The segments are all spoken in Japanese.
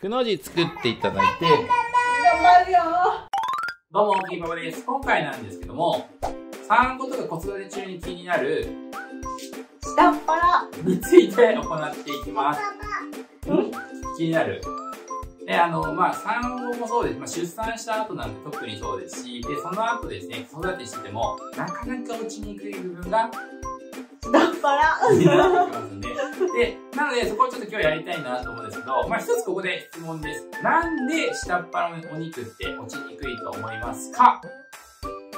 くの字作っていただいて、頑張るよどうも、キーパパです。今回なんですけども、産後とか子育て中に気になる下っ腹について行っていきます。気になる。で、あの、まあ、産後もそうです。まあ、出産した後なんて特にそうですし、で、その後ですね、子育てしてても、なかなか落ちにくい部分が下っ腹になってきますんで。で、なので、そこをちょっと今日やりたいなと思うんですけど、まあ、一つここで質問です。なんで下っ腹のお肉って落ちにくいと思いますか？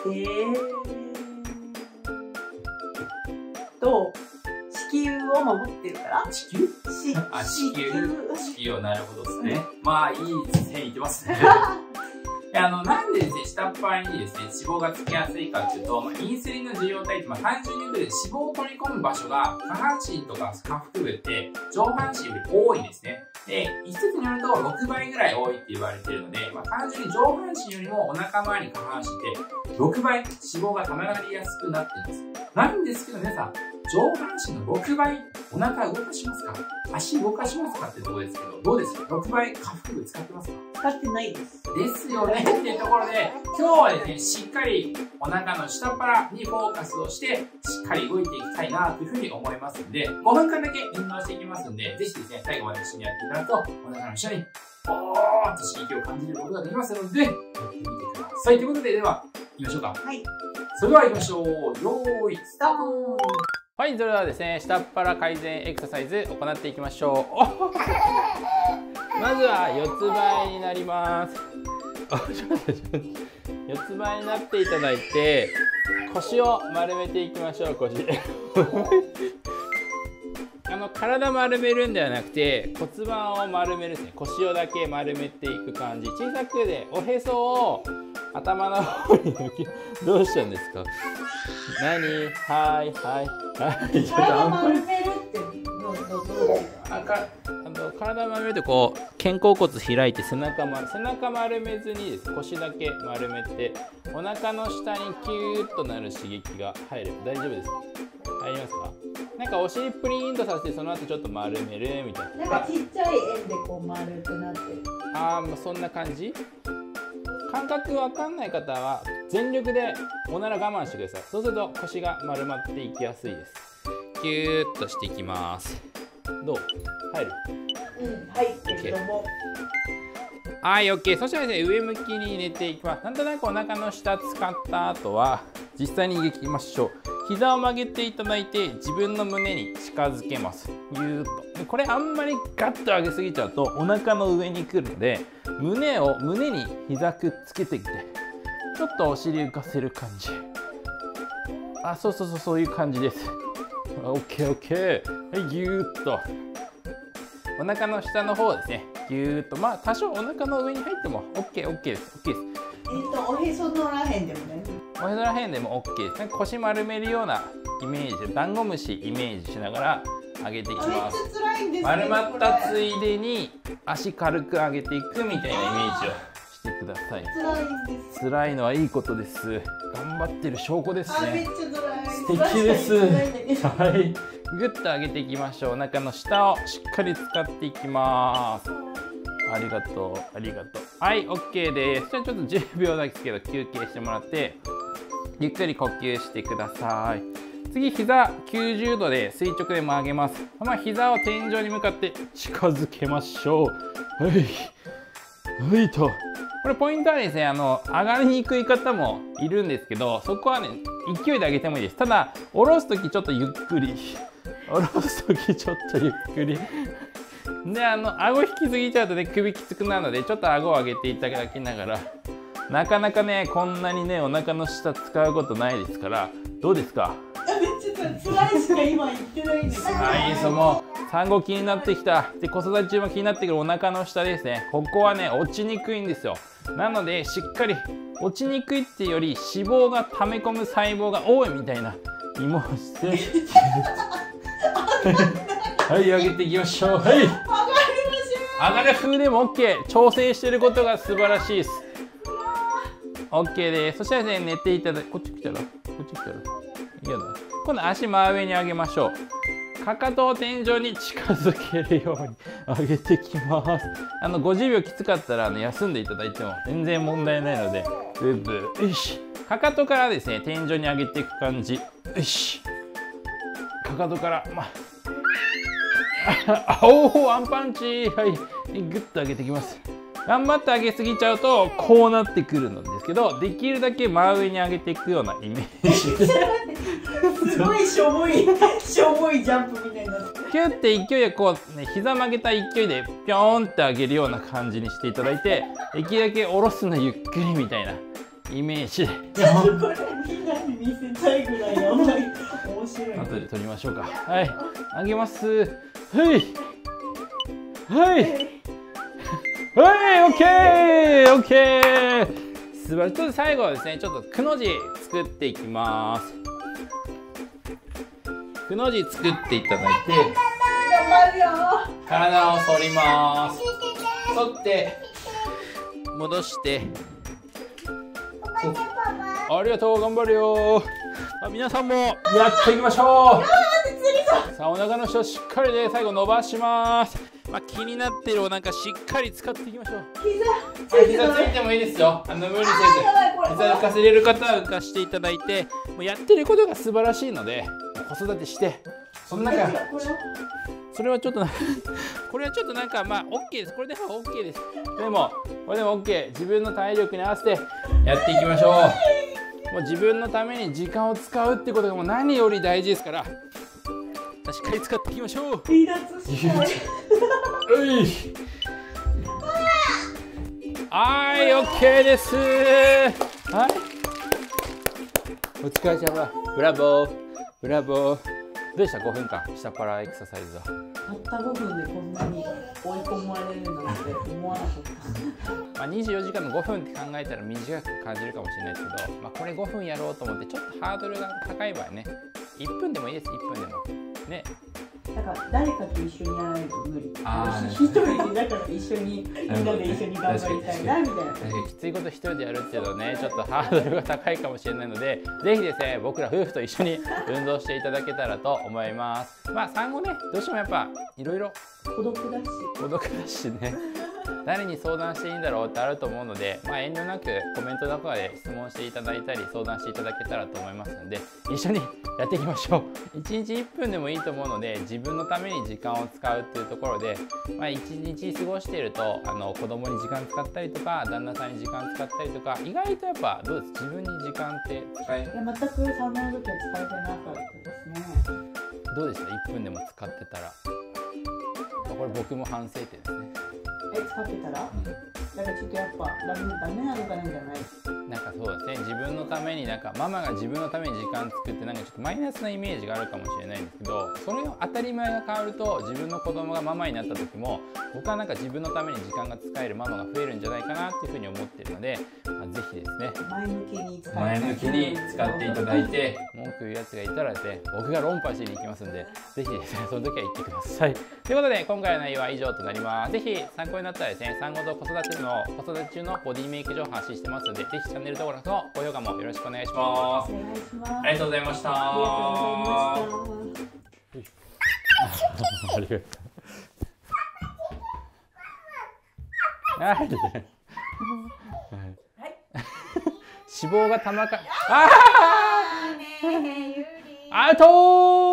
えーと子宮を守ってるから？地球？しあ、地球。地球をなるほどですね。まあ、いい線いってますね。であの、なんでですね、下っ腹にですね、脂肪がつきやすいかっていうと、まあ、インスリンの受容体って、まあ、単純に言うと脂肪を取り込む場所が、下半身とか下腹部って、上半身より多いんですね。で、一説によると6倍ぐらい多いって言われてるので、まあ、単純に上半身よりもお腹周り、下半身って、6倍脂肪が溜まりやすくなっています。なんですけど、皆さん、上半身の6倍、お腹動かしますか？足動かしますかってとこですけど、どうですか ?6 倍下腹部使ってますか？使ってないです。ですよね。っていうところで、今日はですね、しっかりお腹の下っ腹にフォーカスをして、しっかり動いていきたいなというふうに思いますんで、5分間だけ運動していきますんで、ぜひですね、最後まで一緒にやっていただくと、お腹の下に、ポーンと刺激を感じることができますので、やってみてください。ということで、では、行きましょうか。はいそれでは行きましょう。よーい、スタートはい、それではですね、下っ腹改善エクササイズ行っていきましょう。まずは四つ倍になります。あ、ちょっと待ってちょっと待って四つ倍になっていただいて、腰を丸めていきましょう、腰。あの体丸めるんではなくて骨盤を丸めるですね腰をだけ丸めていく感じ。小さくでおへそを頭の方に抜きどうしたんですか？何？はいはいはい。ちょっとあ体んまり丸めるってこう肩甲骨開いて背中丸背中丸めずにです。腰だけ丸めてお腹の下にキューッとなる刺激が入る大丈夫ですか入りますかなんかお尻プリーンとさせてその後ちょっと丸めるみたいな。なんかちっちゃい円でこう丸くなって。るあーもうそんな感じ。感覚わかんない方は全力でおなら我慢してください。そうすると腰が丸まっていきやすいです。キューッとしていきます。どう？入る？うん入ってると思うはい OK そしたらですね上向きに寝ていきます。なんとなくお腹の下使った後は実際にいきましょう。膝を曲げていただいて自分の胸に近づけます。ぎゅーっと。でこれあんまりガッと上げすぎちゃうとお腹の上に来るので胸を胸に膝くっつけてきてちょっとお尻浮かせる感じ。あそうそうそうそういう感じです。あ OKOK はいぎゅーっと。お腹の下の方ですねぎゅーっとまあ多少お腹の上に入っても OKOK です。OK です。えっとおへそのらへんでもねおへそら辺でも OK です。なんか腰丸めるようなイメージでダンゴムシイメージしながら上げていきあめっます丸まったついでに足軽く上げていくみたいなイメージをしてください。辛いんです。辛いのはいいことです。頑張ってる証拠ですあめっねちゃ辛い。素敵です。はいぐっと上げていきましょう。お腹の下をしっかり使っていきます。ありがとう。ありがとう。はい OK です。じゃあちょっと10秒だけですけど休憩してもらってゆっくり呼吸してください。次膝90度で垂直で曲げます。まあ膝を天井に向かって近づけましょう。はい。はいと。これポイントはですねあの上がりにくい方もいるんですけどそこはね勢いで上げてもいいです。ただ下ろす時ちょっとゆっくり下ろす時ちょっとゆっくり。であの顎引きすぎちゃうとね首きつくなるのでちょっと顎を上げていただきながらなかなかねこんなにねお腹の下使うことないですからどうですか？辛いしか今言ってないんで。すよはいその産後気になってきた。で子育て中も気になってくるお腹の下ですね。ここはね落ちにくいんですよ。なのでしっかり落ちにくいっていうより脂肪が溜め込む細胞が多いみたいなイメージして はい上げていきましょう。はい。上がりまし上がる風でも OK 調整してることが素晴らしいです。OK です。そしたらね寝ていただこっち来たら？こっち来たら？嫌だ今度足真上に上げましょう。かかとを天井に近づけるように上げてきます。あの50秒きつかったらあの休んでいただいても全然問題ないので。ブーブー。よし。かかとからですね天井に上げていく感じ。よし。かかとからまあ おおワンパンチ。はい。グッと上げてきます。頑張って上げすぎちゃうとこうなってくるんですけどできるだけ真上に上げていくようなイメージ。すごいしょぼいしょぼいジャンプみたいになってキュッて勢いでこうね膝曲げた勢いでピョーンって上げるような感じにしていただいてできるだけ下ろすのゆっくりみたいなイメージで。これみんなに見せたいぐらいやばい。面白い。後で撮りましょうか。はい。上げますはい。はい。はいオッケーオッケー。素晴らしい。ちょっと最後はですねちょっとくの字作っていきます。くの字作っていただいて体を反ります。反って戻して。ありがとう頑張るよ。あ皆さんも。やっていきましょうさあお腹の下しっかりで最後伸ばします。まあ、気になってるお腹しっかり使っていきましょう。膝はい膝ついてもいいですよ。あの無理せず膝浮かせれる方は浮かしていただいてもうやってることが素晴らしいので子育てして。その中それはちょっとなこれはちょっとなんかまあ OK です。これでは OK です。でもこれでも OK 自分の体力に合わせてやっていきましょう。もう自分のために時間を使うってことがもう何より大事ですからしっかり使っていきましょう。離脱したいうい。はい OK です。はい。お疲れ様。ブラボー。ブラボー。どうでした？5分間。下パラエクササイズは。たった5分でこんなに追い込まれるなんて思わなかった。まあ、24時間の5分って考えたら短く感じるかもしれないですけど、まあ、これ5分やろうと思ってちょっとハードルが高い場合ね。1分でもいいです。1分でもね。だから誰かと一緒にやらないと無理。一人でだから一緒にみんなで一緒に頑張りたいなみたいな。確かに。きついこと一人でやるっていうのはねちょっとハードルが高いかもしれないのでぜひですね僕ら夫婦と一緒に運動していただけたらと思います。まあ産後ねどうしてもやっぱいろいろ孤独だし。孤独だしね誰に相談していいんだろうってあると思うので、まあ、遠慮なくコメントとかで質問していただいたり相談していただけたらと思いますので一緒にやっていきましょう。1日1分でもいいと思うので自分のために時間を使うっていうところで、まあ、1日過ごしているとあの子供に時間使ったりとか旦那さんに時間使ったりとか意外とやっぱどうです？自分に時間って。使え全く産後の時は使えてなかったですね。どうでした？1分でも使ってたら。これ僕も反省点ですねえ使ってたら？だからちょっとやっぱダメダメなのかなんじゃないなんかそうですね自分のためになんかママが自分のために時間作ってなんかちょっとマイナスなイメージがあるかもしれないんですけどそれを当たり前が変わると自分の子供がママになった時も僕はなんか自分のために時間が使えるママが増えるんじゃないかなっていうふうに思ってるので、まあ、ぜひですね。前向きに使って前向きに使っていただいて文句言うやつがいたらですね僕が論破しに行きますんでぜひですねその時は言ってください。ということで今回の内容は以上となります。ぜひ参考になったらですね産後と子育ての子育て中のボディメイク情報発信してますのでぜひチャンネル登録と高評価もよろしくお願いします。ありがとうございました。ありがとうございましたありがとう はい。脂肪がたまかあーアウト